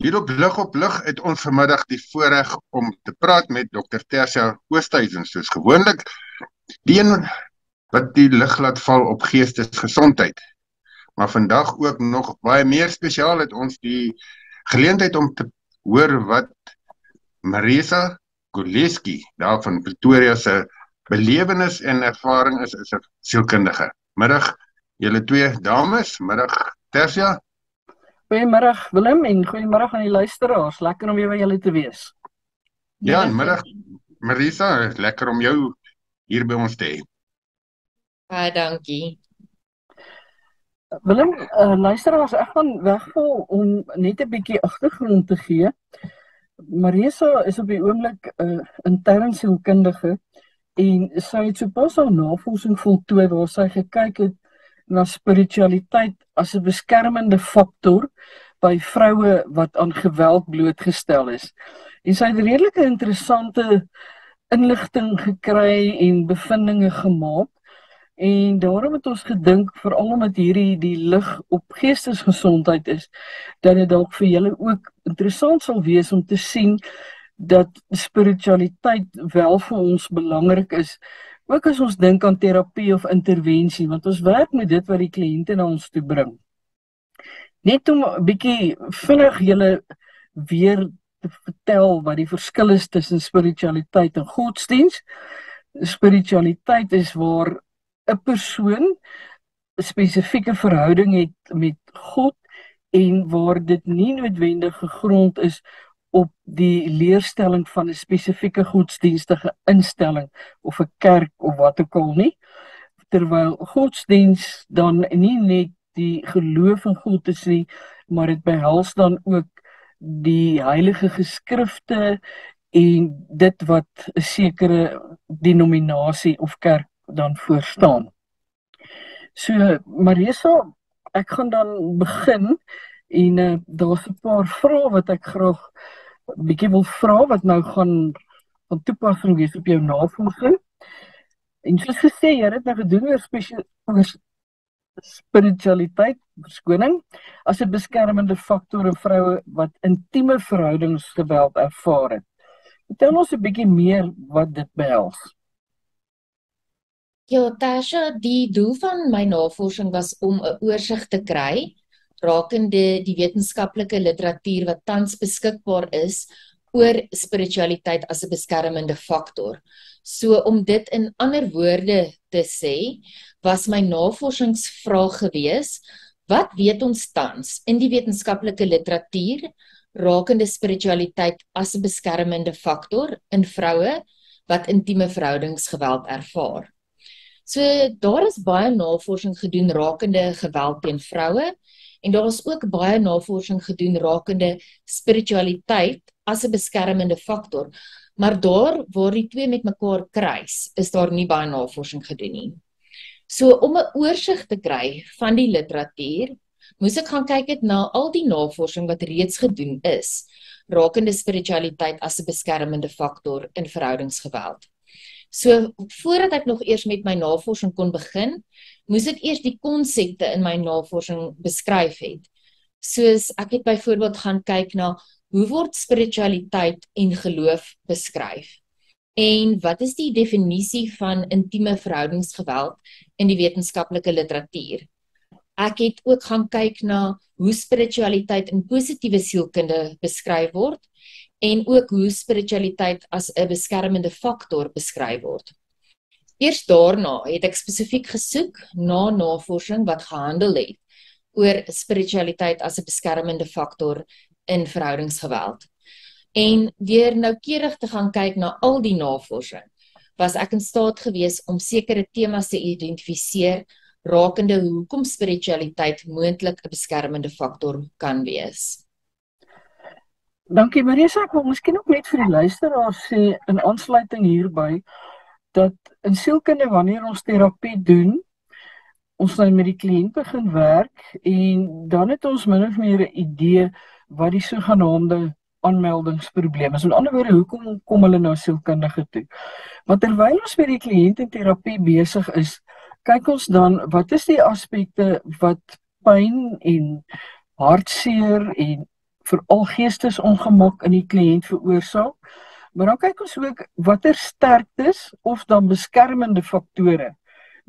Hier op lig op lig het ons vanmiddag die voorreg om te praat met Dr. Tersia Oosthuizen soos gewoonlik. Die een wat die lig laat val op geestesgesondheid. Maar vandag ook nog baie meer spesiaal het ons die geleentheid om te hoor wat Marisa Koleski daar van Pretoria se belewenis en ervaring is as 'n sielkundige. Middag julle twee dames, middag Tersia. Goeiemôre Willem en goeiemôre aan die luisteraars. Lekker om weer by julle te wees. Ja, middag Marisa, lekker om jou hier by ons te hê. Baie dankie. Willem, uh, luisteraars, ek gaan wegval om net 'n bietjie agtergrond te gee. Marisa is op die oomblik 'n uh, interne sielkundige en sy het sopas haar navorsing voltooi waar sy gekyk het na spiritualiteit as 'n beskermende faktor by vroue wat aan geweld blootgestel is. En sy het redelike interessante inligting gekry en bevindinge gemaak. En daarom het ons gedink veral omdat hierdie die lig op geestesgesondheid is dat dit dalk vir julle ook interessant sal wees om te sien dat spiritualiteit wel vir ons belangrik is ook as ons dink aan terapie of intervensie want ons werk met dit wat die kliënte na ons toe bring. Net om 'n bietjie vinnig julle weer te vertel wat die verskil is tussen spiritualiteit en godsdiens. Spiritualiteit is waar 'n persoon 'n spesifieke verhouding het met God en waar dit nie noodwendig gegrond is op die leerstelling van 'n spesifieke godsdienstige instelling of 'n kerk of wat ook al nie terwyl godsdiens dan nie net die geloof in God is nie maar dit behels dan ook die heilige geskrifte en dit wat 'n sekere denominasie of kerk dan voor staan. So Marisa, ek gaan dan begin en uh, daar's 'n paar vrae wat ek graag bietjie wil vra wat nou gaan van toepassing wees op jou navorsing. En soos gesê, jy het nou gedoen oor spesiale spiritualiteit, verskoning, as 'n beskermende faktor in vroue wat intieme verhoudings geweld ervaar het. Vertel ons 'n bietjie meer wat dit behels. Ja, Tasha, die doel van my navorsing was om 'n oorsig te kry rakende die wetenskaplike literatuur wat tans beskikbaar is oor spiritualiteit as 'n beskermende faktor. So om dit in ander woorde te sê, was my navorsingsvraag gewees, wat weet ons tans in die wetenskaplike literatuur rakende spiritualiteit as 'n beskermende faktor in vroue wat intieme verhoudingsgeweld ervaar? So daar is baie navorsing gedoen rakende geweld teen vroue En daar is ook baie navorsing gedoen rakende spiritualiteit as 'n beskermende faktor. Maar daar waar die twee met mekaar kruis, is daar nie baie navorsing gedoen nie. So om 'n oorsig te kry van die literatuur, moes ek gaan kyk het na al die navorsing wat reeds gedoen is rakende spiritualiteit as 'n beskermende faktor in verhoudingsgeweld. So voordat ek nog eers met my navorsing kon begin, moes ek eers die konsepte in my navorsing beskryf het. Soos ek het byvoorbeeld gaan kyk na hoe word spiritualiteit en geloof beskryf? En wat is die definisie van intieme verhoudingsgeweld in die wetenskaplike literatuur? Ek het ook gaan kyk na hoe spiritualiteit in positiewe sielkunde beskryf word en ook hoe spiritualiteit as 'n beskermende faktor beskryf word. Eers daarna het ek spesifiek gesoek na navorsing wat gehandel het oor spiritualiteit as 'n beskermende faktor in verhoudingsgeweld. En deur noukeurig te gaan kyk na al die navorsing, was ek in staat gewees om sekere temas te identifiseer rakende hoekom spiritualiteit moontlik 'n beskermende faktor kan wees. Dankie Marisa, ek wil miskien ook net vir die luisteraars sê in aansluiting hierby dat in sielkunde wanneer ons terapie doen, ons dan met die kliënt begin werk en dan het ons min of meer 'n idee wat die sogenaamde aanmeldingsprobleme is. Met ander woorde, hoekom kom hulle nou sielkundige toe? Maar terwyl ons met die kliënt in terapie besig is, kyk ons dan wat is die aspekte wat pyn en hartseer en veral geestesongemak in die kliënt veroorsaak. Maar dan kyk ons ook watter sterktes of dan beskermende faktore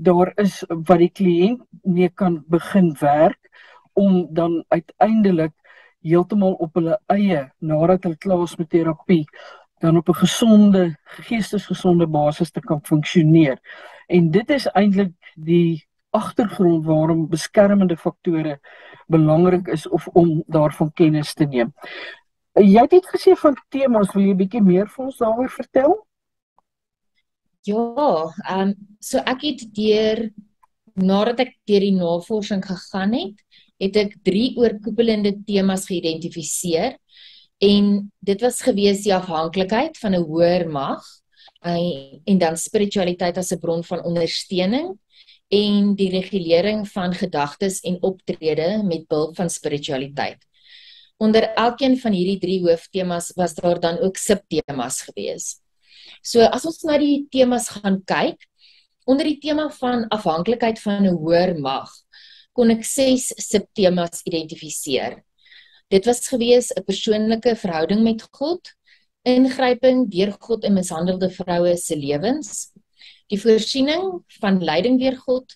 daar is wat die kliënt mee kan begin werk om dan uiteindelik heeltemal op hulle eie nadat hulle klaar is met terapie dan op 'n gesonde geestesgesonde basis te kan funksioneer. En dit is eintlik die agtergrond waarom beskermende faktore belangrik is of om daarvan kennis te neem. Jy het dit gesê van temas, wil jy bietjie meer vir ons daaroor vertel? Ja, ehm um, so ek het deur nadat ek deur die navorsing gegaan het, het ek drie oorkoepelende temas geïdentifiseer en dit was gewees die afhanklikheid van 'n hoër mag eh, en dan spiritualiteit as 'n bron van ondersteuning en die regulering van gedagtes en optrede met behulp van spiritualiteit. Onder elkeen van hierdie drie hooftemas was daar dan ook subtemas gewees. So as ons na die temas gaan kyk, onder die tema van afhanklikheid van 'n hoër mag, kon ek ses subtemas identifiseer. Dit was gewees 'n persoonlike verhouding met God, ingryping deur God in mishandelde vroue se lewens, die voorsiening van leiding deur God,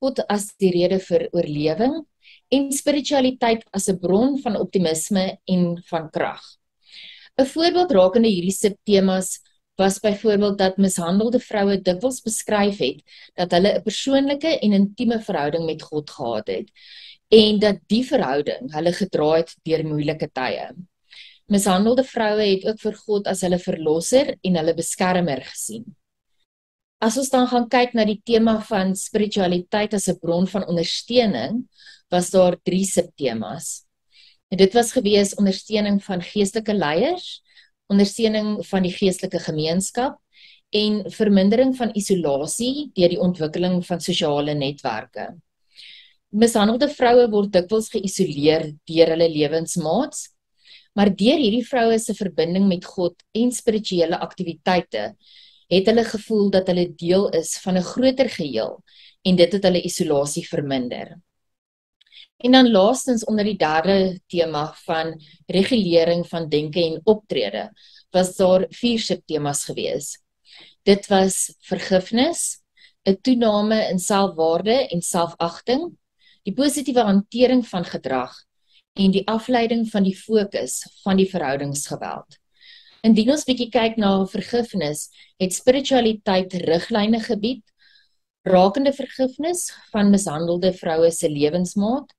God as die rede vir oorlewing en spiritualiteit as 'n bron van optimisme en van krag. 'n Voorbeeld rakende hierdie subtemas was byvoorbeeld dat mishandelde vroue dikwels beskryf het dat hulle 'n persoonlike en intieme verhouding met God gehad het en dat die verhouding hulle gedra het deur moeilike tye. Mishandelde vroue het ook vir God as hulle verlosser en hulle beskermer gesien. As ons dan gaan kyk na die tema van spiritualiteit as 'n bron van ondersteuning, was daar drie subtemas. En dit was gewees ondersteuning van geestelike leiers, ondersteuning van die geestelike gemeenskap en vermindering van isolasie deur die ontwikkeling van sosiale netwerke. Mishandelde vroue word dikwels geïsoleer deur hulle lewensmaats, maar deur hierdie vroue se verbinding met God en spirituele aktiwiteite het hulle gevoel dat hulle deel is van 'n groter geheel en dit het hulle isolasie verminder. En dan laastens onder die derde tema van regulering van denke en optrede was daar vier subtemas gewees. Dit was vergifnis, 'n toename in selfwaarde en selfagting, die positiewe hantering van gedrag en die afleiding van die fokus van die verhoudingsgeweld. Indien ons bietjie kyk na vergifnis, het spiritualiteit riglyne gebied rakende vergifnis van mishandelde vroue se lewensmaat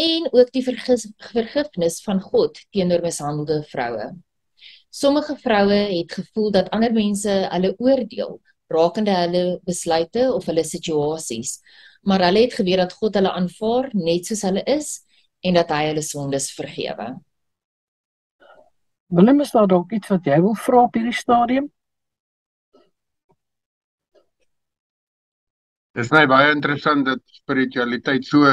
en ook die vergifnis van God teenoor mishandelde vroue. Sommige vroue het gevoel dat ander mense hulle oordeel rakende hulle besluite of hulle situasies maar hulle het geweet dat God hulle aanvaar net soos hulle is en dat hy hulle sondes vergewe. Willem, is daar dalk iets wat jy wil vra op hierdie stadium? Dit is my baie interessant dat spiritualiteit so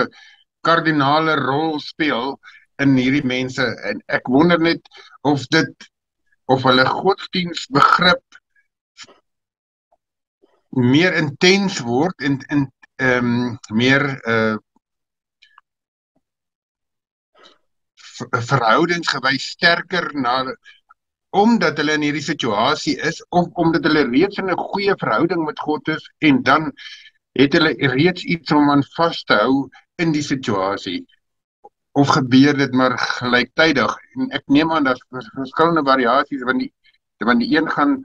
kardinale rol speel in hierdie mense en ek wonder net of dit of hulle godsdienstbegrip meer intens word en in ehm um, meer uh verhoudingsgewys sterker na omdat hulle in hierdie situasie is of omdat hulle reeds in 'n goeie verhouding met God is en dan het hulle reeds iets om aan vas te hou in die situasie of gebeur dit maar gelyktydig en ek neem aan dat verskillende variasies want die want die een gaan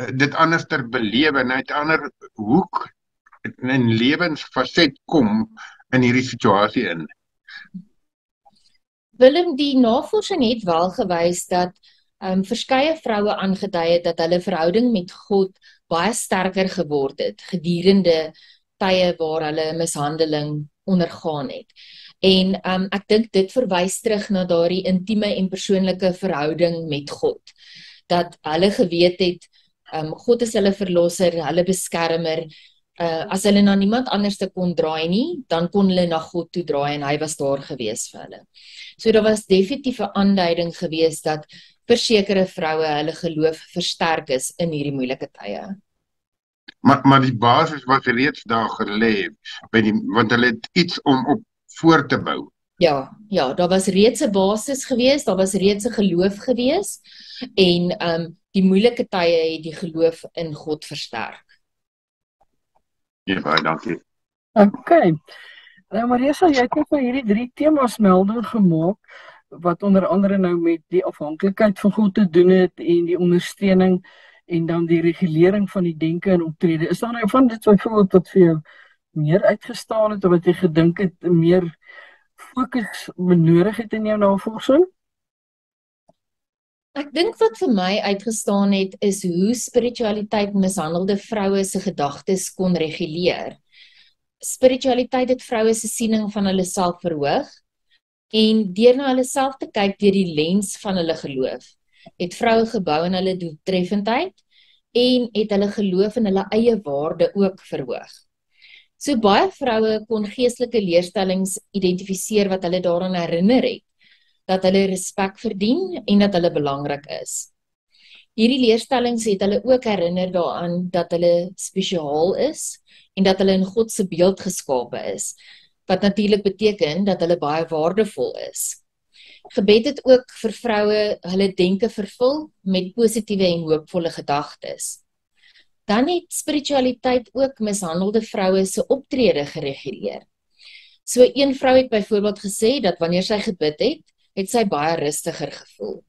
uh, dit anders ter belewe en uit 'n ander hoek in lewensfaset kom in hierdie situasie in. Willem die navorsing het wel gewys dat ehm um, verskeie vroue aangedui het dat hulle verhouding met God baie sterker geword het gedurende tye waar hulle mishandeling ondergaan het. En ehm um, ek dink dit verwys terug na daardie intieme en persoonlike verhouding met God. Dat hulle geweet het ehm um, God is hulle verlosser, hulle beskermer uh, as hulle na niemand anders te kon draai nie, dan kon hulle na God toe draai en hy was daar gewees vir hulle. So daar was definitief 'n aanduiding gewees dat versekerde vroue hulle geloof versterk is in hierdie moeilike tye. Maar maar die basis was reeds daar gelê by die want hulle het iets om op voor te bou. Ja, ja, daar was reeds 'n basis gewees, daar was reeds 'n geloof gewees en ehm um, die moeilike tye het die geloof in God versterk. Ja, baie dankie. OK. Nou Marisa, jy het nou hierdie drie temas melding gemaak wat onder andere nou met die afhanklikheid van God te doen het en die ondersteuning en dan die regulering van die denke en optrede. Is daar nou van dit wat vir jou meer uitgestaan het of wat jy gedink het meer fokus benodig het in jou navorsing? Ek dink wat vir my uitgestaan het is hoe spiritualiteit mishandelde vroue se gedagtes kon reguleer. Spiritualiteit het vroue se siening van hulle self verhoog en deur na hulle self te kyk deur die lens van hulle geloof, het vroue gebou in hulle doeltreffendheid en het hulle geloof in hulle eie waarde ook verhoog. So baie vroue kon geestelike leerstellings identifiseer wat hulle daaraan herinner het dat hulle respek verdien en dat hulle belangrik is. Hierdie leerstellings het hulle ook herinner daaraan dat hulle spesiaal is en dat hulle in God se beeld geskape is, wat natuurlik beteken dat hulle baie waardevol is. Gebed het ook vir vroue hulle denke vervul met positiewe en hoopvolle gedagtes. Dan het spiritualiteit ook mishandelde vroue se optrede gereguleer. So een vrou het byvoorbeeld gesê dat wanneer sy gebid het, het sy baie rustiger gevoel.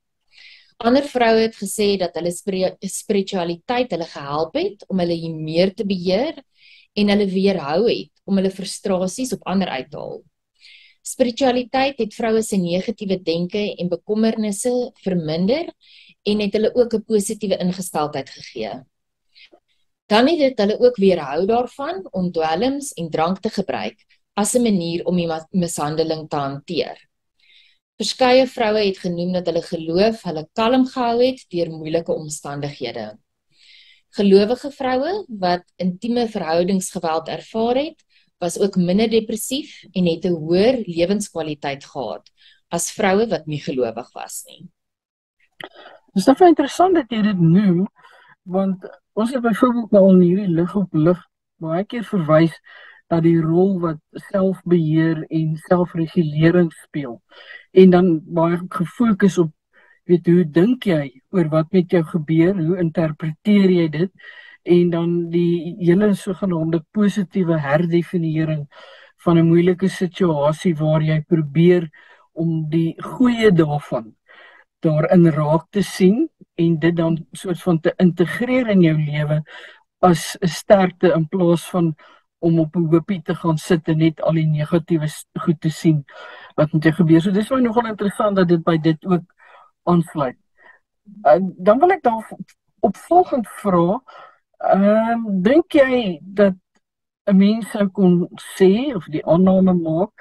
Ander vroue het gesê dat hulle spiritualiteit hulle gehelp het om hulle meer te beheer en hulle weerhou het om hulle frustrasies op ander uit te haal. Spiritualiteit het vroue se negatiewe denke en bekommernisse verminder en het hulle ook 'n positiewe ingesteldheid gegee. Dan het dit hulle ook weerhou daarvan om dwelms en drank te gebruik as 'n manier om die mishandeling te hanteer. Verskeie vroue het genoem dat hulle geloof hulle kalm gehou het deur moeilike omstandighede. Gelowige vroue wat intieme verhoudingsgeweld ervaar het, was ook minder depressief en het 'n hoër lewenskwaliteit gehad as vroue wat nie gelowig was nie. Dit is baie interessant dat jy dit noem want ons het byvoorbeeld nou in hierdie lig op lig baie keer verwys dat die rol wat selfbeheer en selfregulering speel. En dan baie gefokus op weet hoe dink jy oor wat met jou gebeur? Hoe interpreteer jy dit? En dan die hele sogenaamde positiewe herdefinieering van 'n moeilike situasie waar jy probeer om die goeie daarvan daarin raak te sien en dit dan soort van te integreer in jou lewe as 'n sterkte in plaas van om op 'n hoopie te gaan sit en net al die negatiewe goed te sien wat met jou gebeur. So dis baie nogal interessant dat dit by dit ook aansluit. En dan wil ek dan opvolgend vra, ehm um, dink jy dat 'n mens sou kon sê of die aanname maak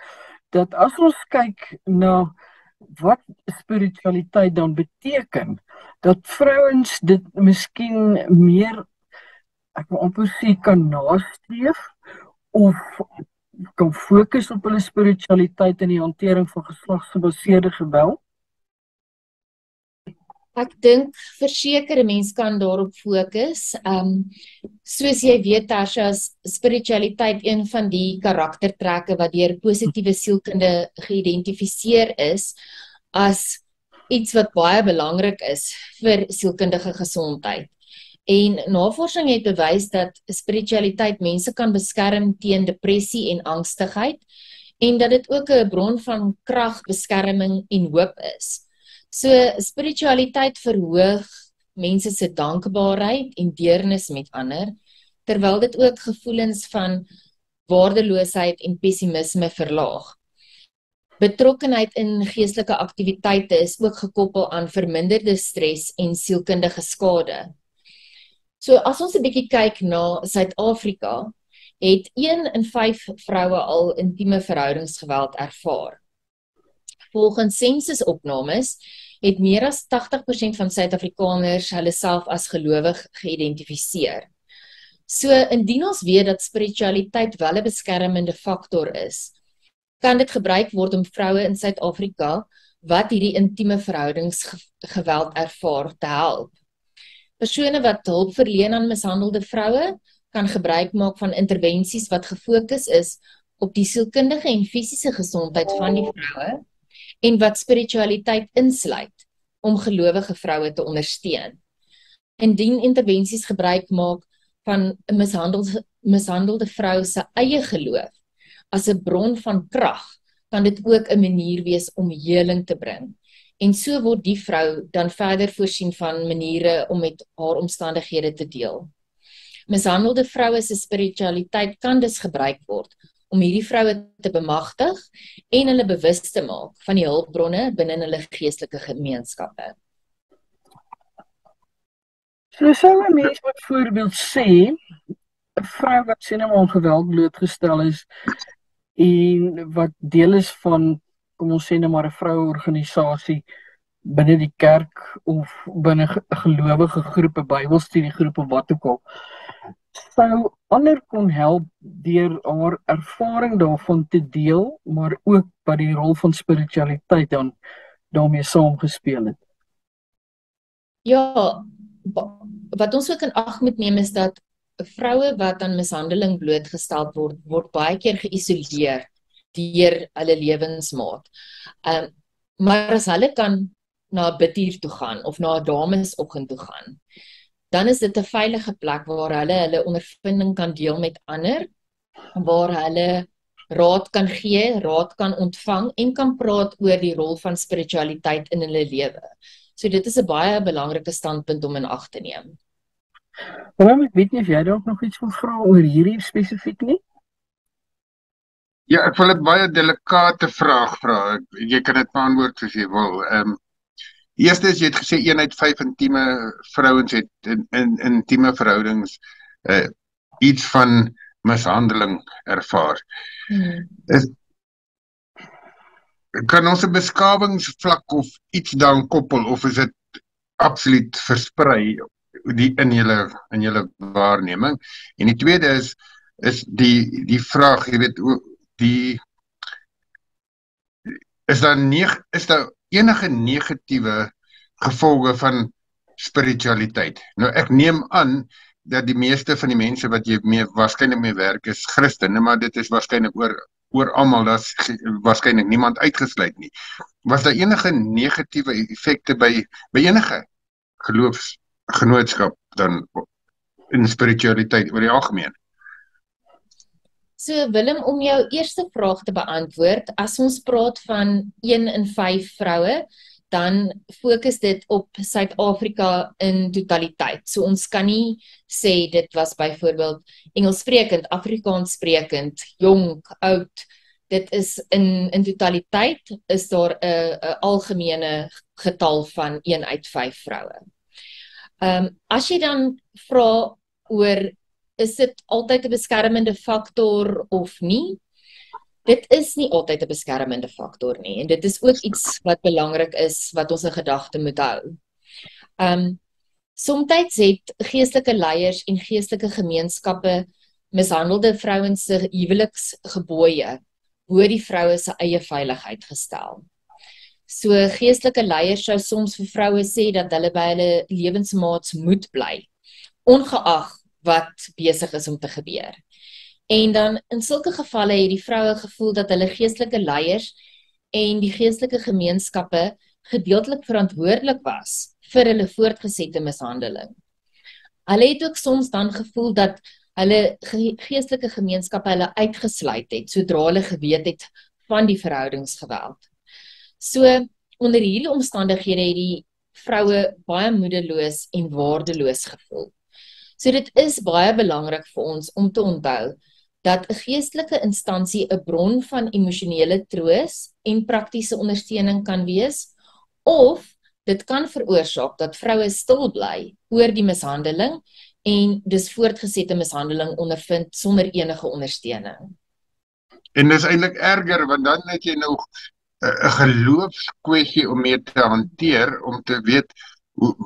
dat as ons kyk na wat spiritualiteit dan beteken dat vrouens dit miskien meer ek wil amper sê kan nastreef of kan fokus op hulle spiritualiteit in die hantering van geslagsgebaseerde geweld Ek dink versekerde mense kan daarop fokus. Ehm um, soos jy weet Tasha, spiritualiteit een van die karaktertrekke wat deur positiewe sielkunde geïdentifiseer is as iets wat baie belangrik is vir sielkundige gesondheid. En navorsing het bewys dat spiritualiteit mense kan beskerm teen depressie en angstigheid en dat dit ook 'n bron van krag, beskerming en hoop is. So spiritualiteit verhoog mense se dankbaarheid en deernis met ander terwyl dit ook gevoelens van waardeloosheid en pessimisme verlaag. Betrokkenheid in geestelike aktiwiteite is ook gekoppel aan verminderde stres en sielkundige skade. So as ons 'n bietjie kyk na Suid-Afrika, het 1 in 5 vroue al intieme verhoudingsgeweld ervaar. Volgens sensusopnames het meer as 80% van Suid-Afrikaners hulle self as gelowig geïdentifiseer. So indien ons weet dat spiritualiteit wel 'n beskermende faktor is, kan dit gebruik word om vroue in Suid-Afrika wat hierdie intieme verhoudingsgeweld ervaar te help. Persone wat hulp verleen aan mishandelde vroue kan gebruik maak van intervensies wat gefokus is op die sielkundige en fisiese gesondheid van die vroue en wat spiritualiteit insluit om gelowige vroue te ondersteun. Indien intervensies gebruik maak van 'n mishandelde mishandelde vrou se eie geloof as 'n bron van krag, kan dit ook 'n manier wees om heling te bring. En so word die vrou dan verder voorsien van maniere om met haar omstandighede te deel. Mishandelde vroue se spiritualiteit kan dus gebruik word om hierdie vroue te bemagtig en hulle bewus te maak van die hulpbronne binne hulle geestelike gemeenskappe. So sou 'n mens byvoorbeeld sê 'n vrou wat sien hom ongeweld blootgestel is en wat deel is van kom ons sê net maar 'n vroueorganisasie binne die kerk of binne gelowige groepe Bybelstudiegroepe wat ook al sou ander kon help deur haar ervaring daarvan te deel, maar ook wat die rol van spiritualiteit dan daarmee saamgespeel het. Ja, wat ons ook in ag moet neem is dat vroue wat aan mishandeling blootgestel word, word baie keer geïsoleer deur hulle lewensmaat. Ehm um, maar as hulle kan na 'n bidtuur toe gaan of na 'n damesoggend toe gaan, dan is dit 'n veilige plek waar hulle hulle ondervinding kan deel met ander, waar hulle raad kan gee, raad kan ontvang en kan praat oor die rol van spiritualiteit in hulle lewe. So dit is 'n baie belangrike standpunt om in ag te neem. Maar ek weet nie of jy dalk nog iets wil vra oor hierdie spesifiek nie. Ja, ek wil 'n baie delikate vraag vra. Jy kan dit beantwoord soos jy wil. Ehm um, Eerstens jy het gesê een uit 5 intieme vrouens het in in intieme verhoudings uh iets van mishandeling ervaar. Hmm. Is kan ons 'n beskawingsvlak of iets daaraan koppel of is dit absoluut versprei die in julle in julle waarneming? En die tweede is is die die vraag, jy weet, die is daar nie is daar enige negatiewe gevolge van spiritualiteit. Nou ek neem aan dat die meeste van die mense wat jy mee waarskynlik mee werk is Christene, maar dit is waarskynlik oor oor almal dat waarskynlik niemand uitgesluit nie. Was daar enige negatiewe effekte by by enige geloofsgenootskap dan in spiritualiteit oor die algemeen? So Willem om jou eerste vraag te beantwoord, as ons praat van 1 in 5 vroue, dan fokus dit op Suid-Afrika in totaliteit. So ons kan nie sê dit was byvoorbeeld Engelssprekend, Afrikaanssprekend, jonk, oud. Dit is in in totaliteit is daar 'n 'n algemene getal van 1 uit 5 vroue. Ehm um, as jy dan vra oor is dit altyd 'n beskermende faktor of nie? Dit is nie altyd 'n beskermende faktor nie en dit is ook iets wat belangrik is wat ons in gedagte moet hou. Um soms het geestelike leiers en geestelike gemeenskappe mishandelde vrouens se huweliksgebooie bo die vroue se eie veiligheid gestel. So geestelike leiers sou soms vir vroue sê dat hulle by hulle lewensmaats moet bly ongeag wat besig is om te gebeur. En dan in sulke gevalle het die vroue gevoel dat hulle geestelike leiers en die geestelike gemeenskappe gedeeltelik verantwoordelik was vir hulle voortgesette mishandeling. Hulle het ook soms dan gevoel dat hulle geestelike gemeenskappe hulle uitgesluit het sodra hulle geweet het van die verhoudingsgeweld. So onder hierdie omstandighede het die vroue baie moedeloos en waardeloos gevoel. So dit is baie belangrik vir ons om te onthou dat 'n geestelike instansie 'n bron van emosionele troos en praktiese ondersteuning kan wees of dit kan veroorsaak dat vroue stil bly oor die mishandeling en dis voortgesette mishandeling ondervind sonder enige ondersteuning. En dis eintlik erger want dan het jy nou 'n geloofskwessie om mee te hanteer om te weet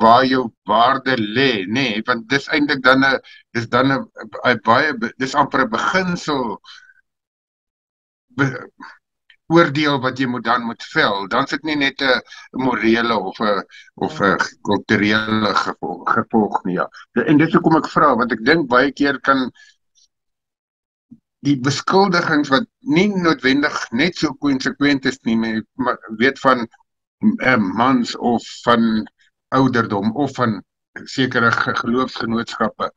waar jou waarde lê nê nee, want dis eintlik dan 'n dis dan 'n baie dis amper 'n beginsel be, oordeel wat jy moet dan moet vel. Dan sit nie net 'n morele of 'n of 'n kulturele gevolg, gevolg nie ja. En dis hoekom ek vra want ek dink baie keer kan die beskuldigings wat nie noodwendig net so konsekwent is nie, maar weet van uh, mans of van ouderdom of van sekere geloofsgenootskappe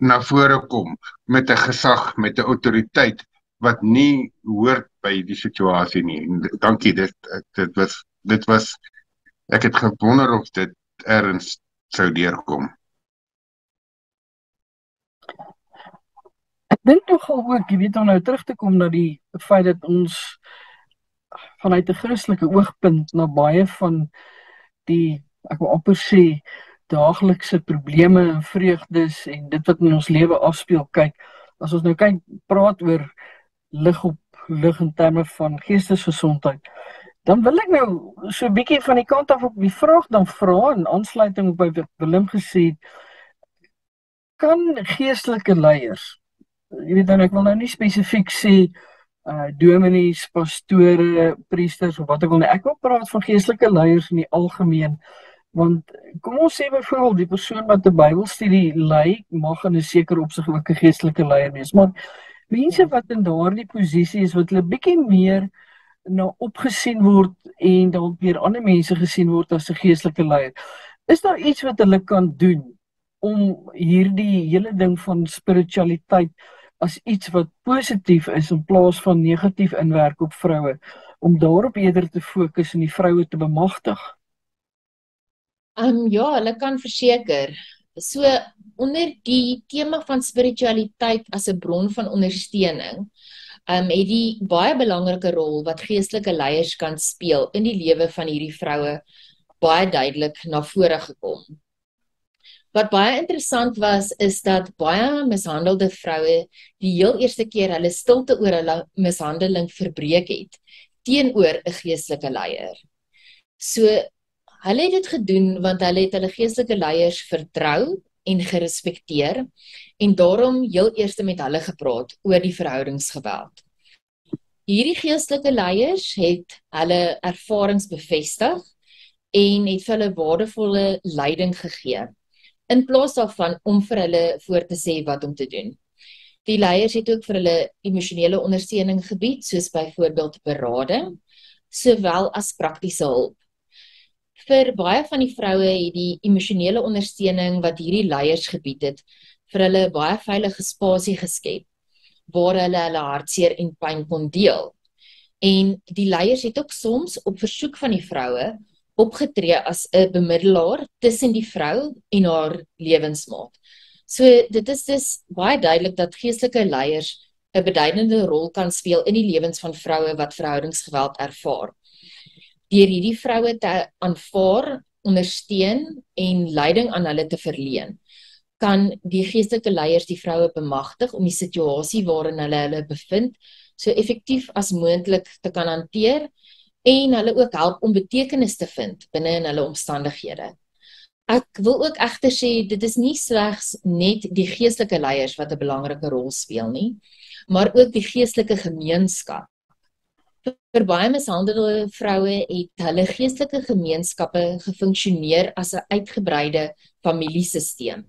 na vore kom met 'n gesag, met 'n autoriteit wat nie hoort by die situasie nie. En dankie dit dit was dit was ek het gewonder of dit erns sou deurkom. Ek dink nogal ook, jy weet om nou terug te kom na die feit dat ons vanuit 'n Christelike oogpunt na baie van die ek wil amper sê daaglikse probleme en vreugdes en dit wat in ons lewe afspeel kyk as ons nou kyk praat oor lig op lig in terme van geestesgesondheid dan wil ek nou so 'n bietjie van die kant af op die vraag dan vra in aansluiting by wat Willem gesê het kan geestelike leiers jy weet dan ek wil nou nie spesifiek sê uh dominees, pastore, priesters of wat ek wil nie ek wil praat van geestelike leiers in die algemeen want kom ons sê byvoorbeeld die persoon wat 'n Bybelstudie lei mag in 'n sekere opsig ook 'n geestelike leier wees. Maar mense wat in daardie posisie is wat hulle bietjie meer nou opgesien word en dalk weer ander mense gesien word as 'n geestelike leier is daar iets wat hulle kan doen om hierdie hele ding van spiritualiteit as iets wat positief is in plaas van negatief inwerk op vroue om daarop eerder te fokus en die vroue te bemagtig Ehm um, ja, hulle kan verseker. So onder die tema van spiritualiteit as 'n bron van ondersteuning, ehm um, het die baie belangrike rol wat geestelike leiers kan speel in die lewe van hierdie vroue baie duidelik na vore gekom. Wat baie interessant was is dat baie mishandelde vroue die heel eerste keer hulle stilte oor hulle mishandeling verbreek het teenoor 'n geestelike leier. So Hulle het dit gedoen want hulle het hulle geestelike leiers vertrou en gerespekteer en daarom heel eers met hulle gepraat oor die verhoudingsgeweld. Hierdie geestelike leiers het hulle ervarings bevestig en het vir hulle waardevolle leiding gegee in plaas daarvan om vir hulle voor te sê wat om te doen. Die leiers het ook vir hulle emosionele ondersteuning gebied soos byvoorbeeld berading sowel as praktiese hulp vir baie van die vroue het die emosionele ondersteuning wat hierdie leiers gebied het vir hulle baie veilige spasie geskep waar hulle hulle hartseer en pyn kon deel. En die leiers het ook soms op versoek van die vroue opgetree as 'n bemiddelaar tussen die vrou en haar lewensmaat. So dit is dus baie duidelik dat geestelike leiers 'n beduidende rol kan speel in die lewens van vroue wat verhoudingsgeweld ervaar deur hierdie vroue te aanvaar, ondersteun en leiding aan hulle te verleen, kan die geestelike leiers die vroue bemagtig om die situasie waarin hulle hulle bevind so effektief as moontlik te kan hanteer en hulle ook help om betekenis te vind binne in hulle omstandighede. Ek wil ook egter sê dit is nie slegs net die geestelike leiers wat 'n belangrike rol speel nie, maar ook die geestelike gemeenskap vir baie mishandelde vroue het hulle geestelike gemeenskappe gefunksioneer as 'n uitgebreide familiesisteem.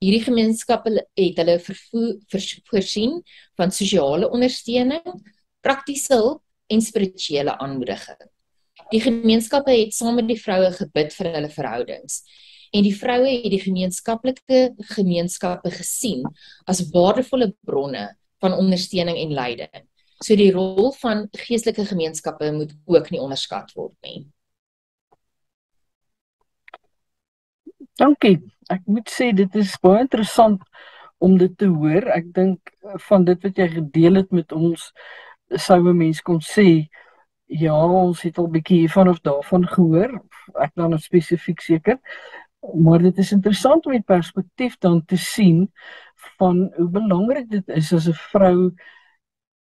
Hierdie gemeenskappe het hulle voorsien van sosiale ondersteuning, praktiese hulp en spirituele aanmoediging. Die gemeenskappe het saam met die vroue gebid vir hulle verhoudings en die vroue het die gemeenskaplike gemeenskappe gesien as waardevolle bronne van ondersteuning en leiding. So die rol van geestelike gemeenskappe moet ook nie onderskat word nie. Dankie. Ek moet sê dit is baie interessant om dit te hoor. Ek dink eh, van dit wat jy gedeel het met ons sou 'n mens kon sê ja, ons het al bietjie hiervan of daarvan gehoor. Ek dan nou spesifiek seker. Maar dit is interessant om die perspektief dan te sien van hoe belangrik dit is as 'n vrou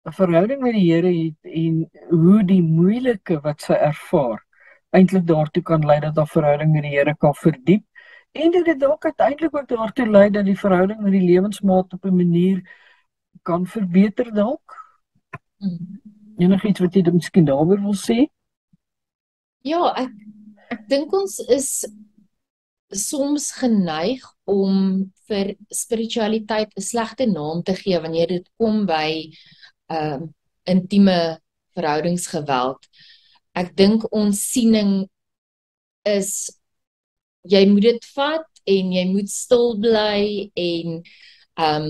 'n verhouding met die Here het en hoe die moeilike wat sy ervaar eintlik daartoe kan lei dat haar verhouding met die Here kan verdiep en dit dalk uiteindelik ook daartoe lei dat die verhouding met die lewensmaat op 'n manier kan verbeter dalk. Mm. Enigiets wat jy dan miskien daaroor wil sê? Ja, ek ek dink ons is soms geneig om vir spiritualiteit 'n slegte naam te gee wanneer dit kom by ehm um, intieme verhoudingsgeweld. Ek dink ons siening is jy moet dit vat en jy moet stil bly en ehm um,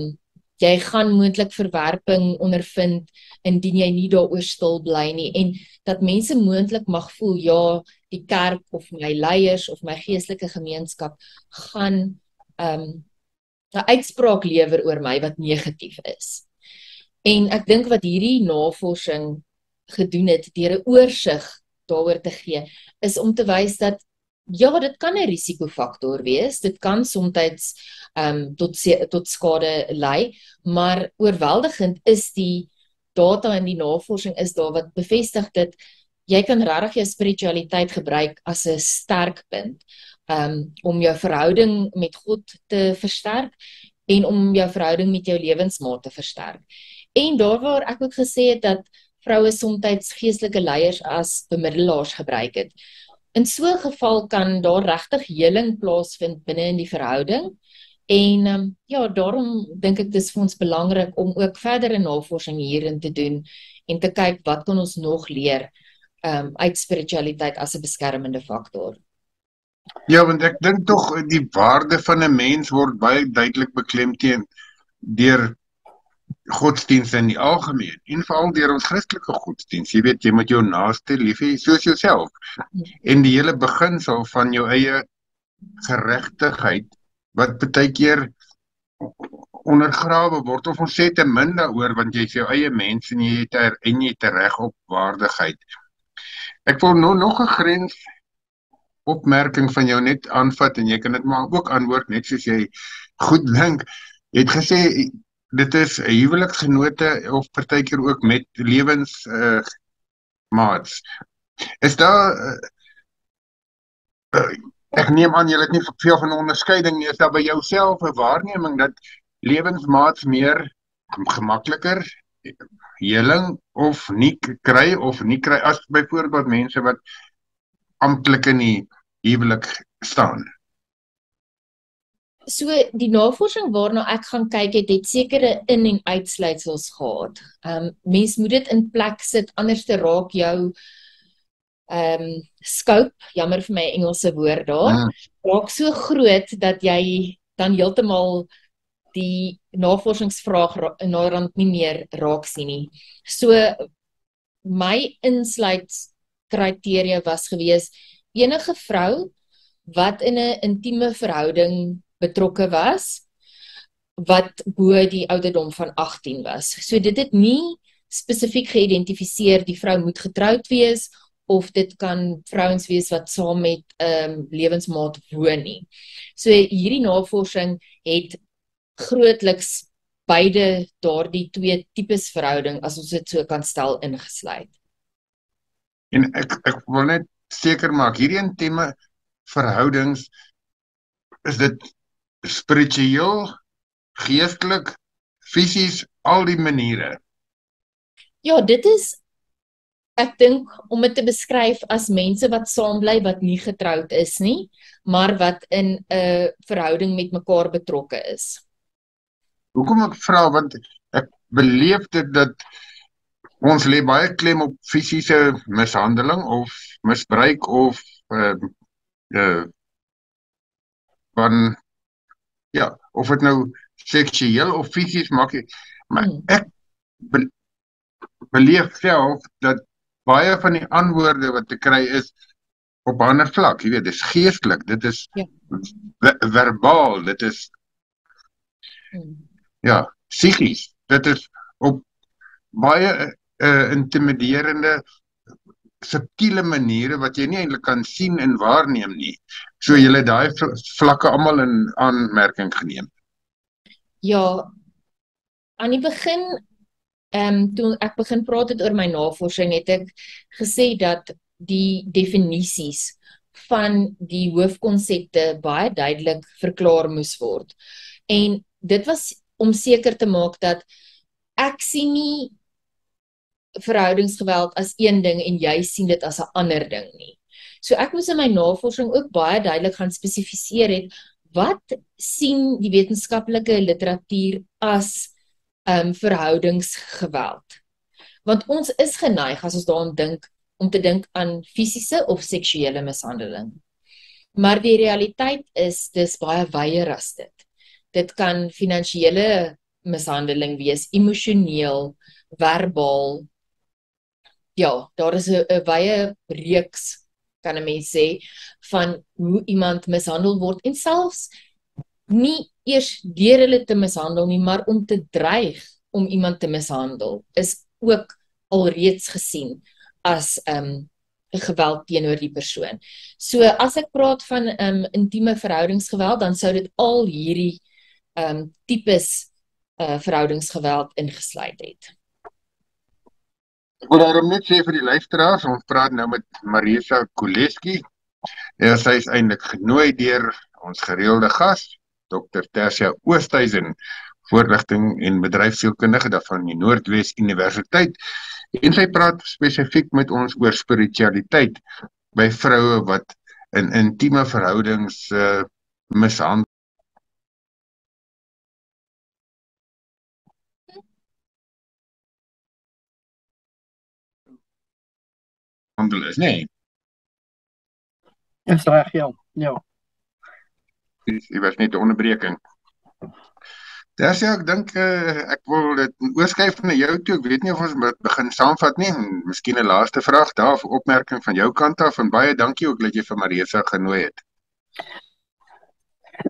jy gaan moontlik verwerping ondervind indien jy nie daaroor stil bly nie en dat mense moontlik mag voel ja die kerk of my leiers of my geestelike gemeenskap gaan ehm um, 'n uitspraak lewer oor my wat negatief is. En ek dink wat hierdie navorsing gedoen het deur 'n oorsig daaroor te gee is om te wys dat ja, dit kan 'n risikofaktor wees. Dit kan soms ehm um, tot tot skade lei, maar oorweldigend is die data en die navorsing is daar wat bevestig dit jy kan regtig jou spiritualiteit gebruik as 'n sterk punt um, om jou verhouding met God te versterk en om jou verhouding met jou lewensmaat te versterk. En daar waar ek ook gesê het dat vroue soms geestelike leiers as bemiddelaars gebruik het. In so 'n geval kan daar regtig heling plaasvind binne in die verhouding. En um, ja, daarom dink ek dis vir ons belangrik om ook verdere navorsing hierin te doen en te kyk wat kan ons nog leer um uit spiritualiteit as 'n beskermende faktor. Ja, want ek dink tog die waarde van 'n mens word baie duidelik beklemtoon deur godsdienste in die algemeen en veral deur ons Christelike godsdienst. Jy weet jy moet jou naaste lief hê soos jouself. En die hele beginsel van jou eie geregtigheid wat baie keer ondergrawe word of ons sê te min daaroor want jy is jou eie mens en jy het er, en jy het reg op waardigheid. Ek wil nou nog 'n grens opmerking van jou net aanvat en jy kan dit maar ook antwoord net soos jy goed dink. Jy het gesê dit is 'n huweliksgenote of partykeer ook met lewens uh maats. Is daar uh, uh, ek neem aan jy het nie veel van onderskeiding nie. Is daar by jouself 'n waarneming dat lewensmaats meer gemakliker heling of nie kry of nie kry as byvoorbeeld mense wat amptelik in die huwelik staan? So die navorsing waarna ek gaan kyk het het sekere in en uitsluitsels gehad. Ehm um, mens moet dit in plek sit anders te raak jou ehm um, scope, jammer vir my Engelse woord daar, mm. raak so groot dat jy dan heeltemal die navorsingsvraag naderhand nie meer raak sien nie. So my insluit kriteria was gewees enige vrou wat in 'n intieme verhouding betrokke was wat bo die ouderdom van 18 was. So dit het nie spesifiek geïdentifiseer die vrou moet getroud wees of dit kan vrouens wees wat saam met 'n um, lewensmaat woon nie. So hierdie navorsing het grootliks beide daardie twee tipes verhouding as ons dit so kan stel ingesluit. En ek ek wil net seker maak hierdie intieme verhoudings is dit spiritueel, geestelik, fisies, al die maniere. Ja, dit is ek dink om dit te beskryf as mense wat saam bly wat nie getroud is nie, maar wat in 'n verhouding met mekaar betrokke is. Hoekom ek vra want ek beleef dit dat ons lê baie klem op fisiese mishandeling of misbruik of uh uh van ja, of dit nou seksueel of fisies maak nie, maar hmm. ek be, beleef self dat baie van die antwoorde wat ek kry is op 'n ander vlak, jy weet, dit is geestelik, dit is ja. verbaal, dit is hmm. ja, psigies, dit is op baie uh, intimiderende subtiele maniere wat jy nie eintlik kan sien en waarneem nie. So jy het daai vlakke almal in aanmerking geneem. Ja. Aan die begin ehm um, toe ek begin praat het oor my navorsing het ek gesê dat die definisies van die hoofkonsepte baie duidelik verklaar moes word. En dit was om seker te maak dat ek sien nie verhoudingsgeweld as een ding en jy sien dit as 'n ander ding nie. So ek moes in my navorsing ook baie duidelik gaan spesifiseer het wat sien die wetenskaplike literatuur as ehm um, verhoudingsgeweld. Want ons is geneig as ons daaraan dink om te dink aan fisiese of seksuele mishandeling. Maar die realiteit is dis baie wyeer as dit. Dit kan finansiële mishandeling wees, emosioneel, verbaal. Ja, daar is 'n wye reeks kan 'n mens sê van hoe iemand mishandel word en selfs nie eers deur hulle te mishandel nie, maar om te dreig om iemand te mishandel is ook alreeds gesien as 'n um, geweld teenoor die persoon. So as ek praat van 'n um, intieme verhoudingsgeweld, dan sou dit al hierdie ehm um, tipes uh verhoudingsgeweld ingesluit het. Ek wil daarom net sê vir die luisteraars, ons praat nou met Marisa Koleski. Ja, sy is eintlik genooi deur ons gereelde gas, Dr. Tersia Oosthuizen, voorligting en bedryfsielkundige van die Noordwes Universiteit. En sy praat spesifiek met ons oor spiritualiteit by vroue wat in intieme verhoudings uh mishandel handel is, nê? Nee. Dis reg, ja. Ja. Dis jy was net 'n onderbreking. Ja, ek dink uh, ek wil dit oorskuif na jou toe. Ek weet nie of ons begin saamvat nie. Miskien 'n laaste vraag daar of opmerking van jou kant af en baie dankie ook dat jy vir Marisa genooi het.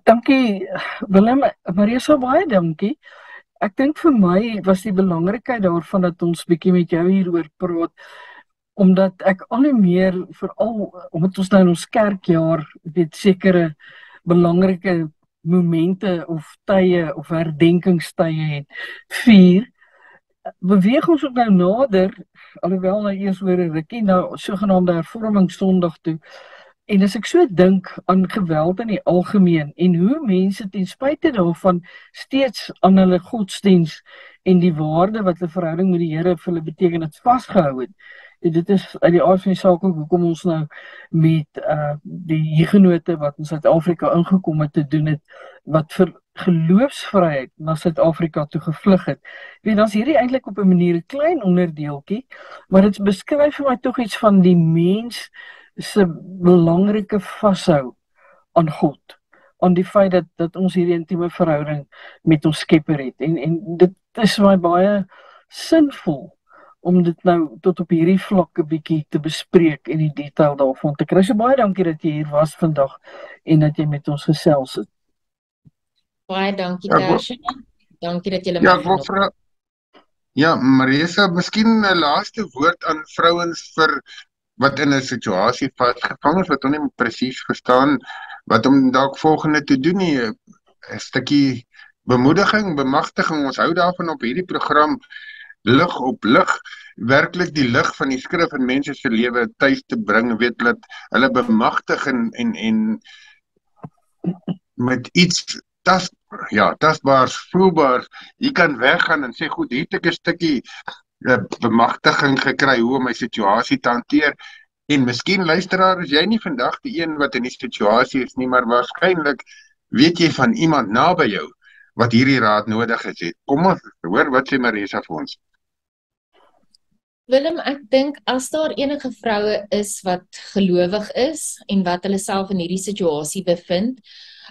Dankie Willem, Marisa baie dankie. Ek dink vir my was die belangrikheid daarvan dat ons bietjie met jou hieroor praat omdat ek al hoe meer veral omdat ons nou in ons kerkjaar weet sekere belangrike momente of tye of herdenkingstye het vier beweeg ons ook nou nader alhoewel nou eers oor 'n rukkie nou sogenaamde hervorming sonderdag toe. En as ek so dink aan geweld in die algemeen en hoe mense ten spyte daarvan steeds aan hulle godsdiens en die waarde wat hulle verhouding met die Here vir hulle beteken het vasgehou het dit is uit die aard van die saak ook hoekom ons nou met uh die hiergenote wat in Suid-Afrika ingekom het te doen het wat vir geloofsvryheid na Suid-Afrika toe gevlug het. Ek weet dan's hierdie eintlik op 'n manier 'n klein onderdeeltjie, maar dit beskryf vir my tog iets van die mens se belangrike vashou aan God aan die feit dat dat ons hierdie intieme verhouding met ons Skepper het en en dit is vir my baie sinvol om dit nou tot op hierdie vlak 'n bietjie te bespreek en die detail daarvan te kry. So baie dankie dat jy hier was vandag en dat jy met ons gesels het. Baie dankie Tasha. Ja, dankie dat jy my Ja, mevrou. Ja, Marisa, miskien 'n laaste woord aan vrouens vir wat in 'n situasie vasgevang is wat hulle nie presies verstaan wat om dalk volgende te doen nie 'n stukkie bemoediging, bemagtiging. Ons hou daarvan op hierdie program lig op lig werklik die lig van die skrif in mense se lewe tuis te bring weet dat hulle bemagtig en en en met iets tas ja tasbaar voelbaar jy kan weggaan en sê goed hier het ek 'n stukkie uh, bemagtiging gekry hoe om my situasie te hanteer. En miskien luisteraar is jy nie vandag die een wat in die situasie is nie maar waarskynlik weet jy van iemand naby jou wat hierdie raad nodig het kom ons hoor wat sê Marisa vir ons Willem, ek dink as daar enige vroue is wat gelowig is en wat hulle self in hierdie situasie bevind,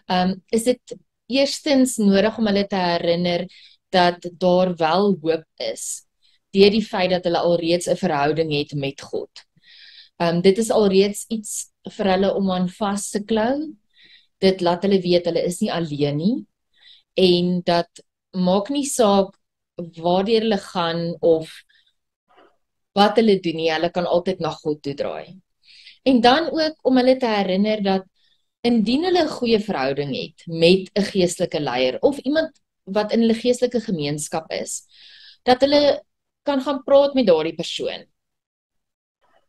um is dit eerstens nodig om hulle te herinner dat daar wel hoop is deur die feit dat hulle alreeds 'n verhouding het met God. Um dit is alreeds iets vir hulle om aan vas te klou. Dit laat hulle weet hulle is nie alleen nie en dat maak nie saak waar hulle gaan of wat hulle doen nie, hulle kan altyd na God toe draai. En dan ook om hulle te herinner dat indien hulle 'n goeie verhouding het met 'n geestelike leier of iemand wat in hulle geestelike gemeenskap is, dat hulle kan gaan praat met daardie persoon.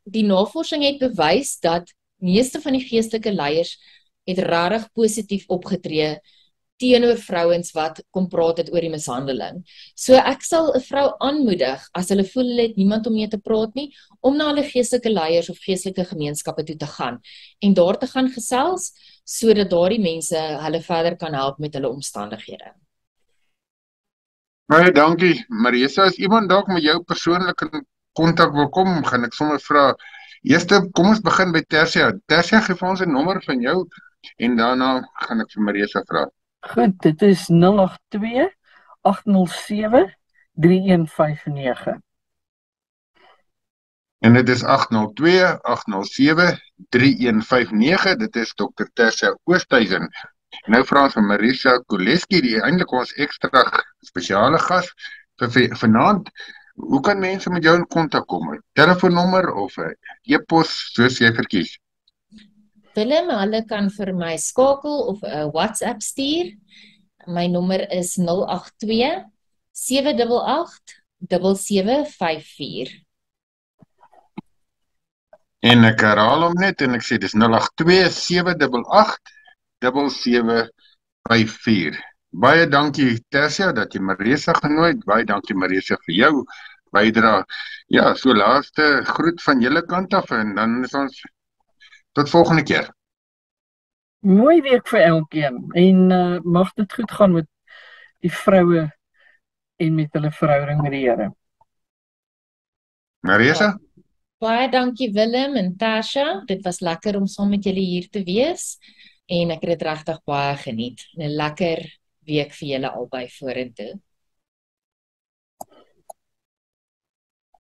Die navorsing het bewys dat meeste van die geestelike leiers het regtig positief opgetree teenoor vrouens wat kom praat het oor die mishandeling. So ek sal 'n vrou aanmoedig as hulle voel hulle het niemand om mee te praat nie om na hulle geestelike leiers of geestelike gemeenskappe toe te gaan en daar te gaan gesels sodat daardie mense hulle verder kan help met hulle omstandighede. Baie dankie. Marisa, as iemand dalk met jou persoonlik in kontak wil kom, gaan ek sommer vra. Eerste, kom ons begin by Tersia. Tersia gee vir ons 'n nommer van jou en daarna gaan ek vir Marisa vra. Goed, dit is 082 807 3159. En dit is 802 807 3159. Dit is Dr. Tersia Oosthuizen. Nou vra ons van Marisa Koleski, die eintlik ons ekstra spesiale gas vir vanaand. Hoe kan mense met jou in kontak kom? Telefoonnommer of 'n e-pos soos jy verkies? Willem, hulle kan vir my skakel of 'n WhatsApp stuur. My nommer is 082 788 7754. En ek herhaal hom net en ek sê dis 082 788 7754. Baie dankie Tersia dat jy Marisa genooi het. Baie dankie Marisa vir jou bydra. Ja, so laaste groet van julle kant af en dan is ons Tot volgende keer. Mooi week vir elkeen en uh, mag dit goed gaan met die vroue en met hulle verhouding met die Here. Marisa? Ja. Baie dankie Willem en Tasha. Dit was lekker om saam met julle hier te wees en ek het dit regtig baie geniet. 'n Lekker week vir julle albei vorentoe.